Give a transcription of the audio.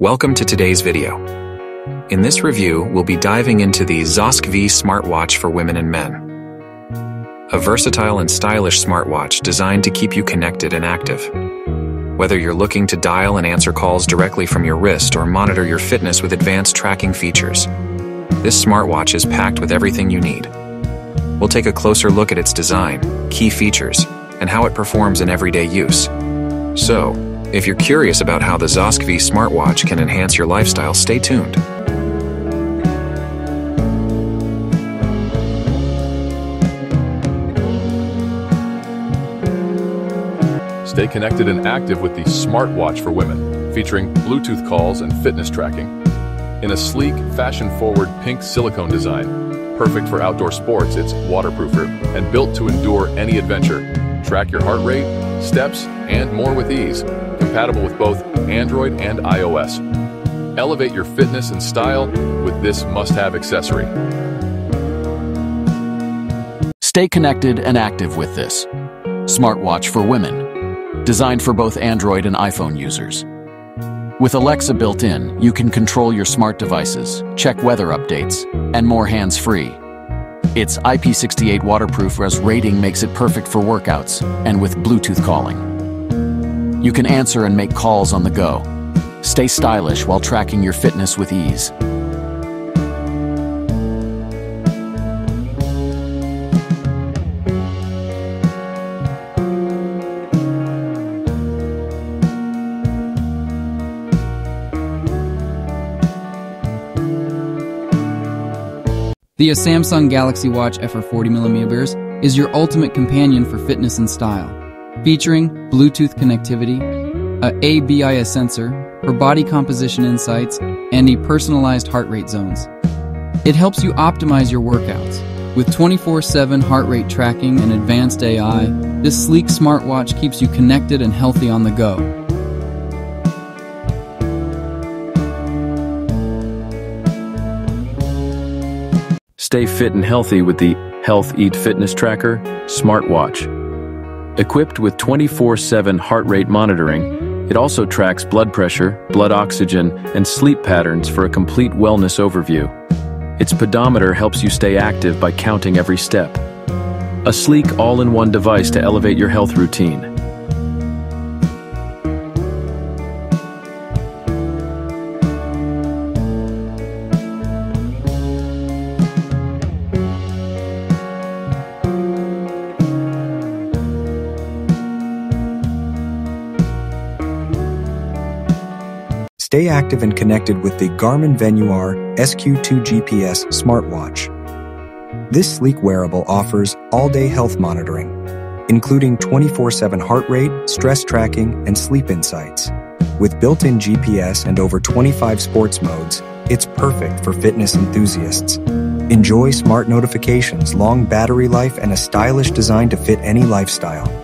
Welcome to today's video. In this review, we'll be diving into the ZOSKVEE smartwatch for women and men. A versatile and stylish smartwatch designed to keep you connected and active. Whether you're looking to dial and answer calls directly from your wrist or monitor your fitness with advanced tracking features, this smartwatch is packed with everything you need. We'll take a closer look at its design, key features, and how it performs in everyday use. So, if you're curious about how the ZOSKVEE smartwatch can enhance your lifestyle, stay tuned. Stay connected and active with the smartwatch for women, featuring Bluetooth calls and fitness tracking. In a sleek, fashion-forward pink silicone design, perfect for outdoor sports, it's waterproof and built to endure any adventure. Track your heart rate, steps, and more with ease. Compatible with both Android and iOS. Elevate your fitness and style with this must-have accessory. Stay connected and active with this. Smartwatch for women. Designed for both Android and iPhone users. With Alexa built in, you can control your smart devices, check weather updates, and more hands-free. Its IP68 waterproof res rating makes it perfect for workouts and with Bluetooth calling. You can answer and make calls on the go. Stay stylish while tracking your fitness with ease. The Samsung Galaxy Watch FE 40mm is your ultimate companion for fitness and style. Featuring Bluetooth connectivity, a ABIS sensor for body composition insights, and a personalized heart rate zones. It helps you optimize your workouts. With 24-7 heart rate tracking and advanced AI, this sleek smartwatch keeps you connected and healthy on the go. Stay fit and healthy with the Health Eat Fitness Tracker smartwatch. Equipped with 24-7 heart rate monitoring, it also tracks blood pressure, blood oxygen, and sleep patterns for a complete wellness overview. Its pedometer helps you stay active by counting every step. A sleek all-in-one device to elevate your health routine. Stay active and connected with the Garmin Venu SQ2 GPS smartwatch. This sleek wearable offers all-day health monitoring, including 24-7 heart rate, stress tracking, and sleep insights. With built-in GPS and over 25 sports modes, it's perfect for fitness enthusiasts. Enjoy smart notifications, long battery life, and a stylish design to fit any lifestyle.